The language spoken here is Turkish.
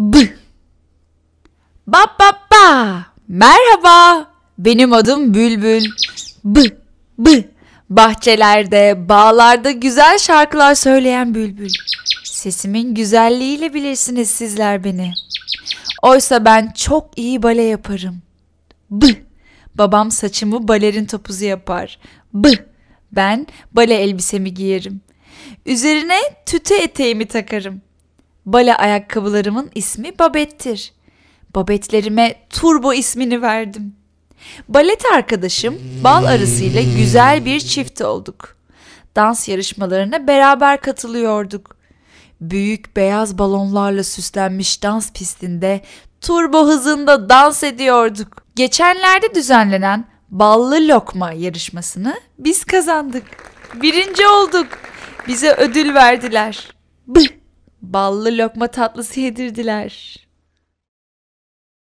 B. Ba ba ba. Merhaba. Benim adım Bülbül. B. B. Bahçelerde, bağlarda güzel şarkılar söyleyen bülbül. Sesimin güzelliğiyle bilirsiniz sizler beni. Oysa ben çok iyi bale yaparım. B. Babam saçımı balerin topuzu yapar. B. Ben bale elbisemi giyerim. Üzerine tüte eteğimi takarım. Bale ayakkabılarımın ismi Babet'tir. Babetlerime Turbo ismini verdim. Balet arkadaşım bal arısıyla güzel bir çift olduk. Dans yarışmalarına beraber katılıyorduk. Büyük beyaz balonlarla süslenmiş dans pistinde turbo hızında dans ediyorduk. Geçenlerde düzenlenen ballı lokma yarışmasını biz kazandık. Birinci olduk. Bize ödül verdiler. Bı, ballı lokma tatlısı yedirdiler.